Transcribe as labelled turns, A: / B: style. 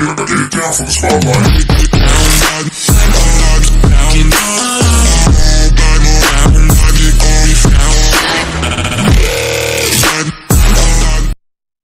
A: get down from the spotlight.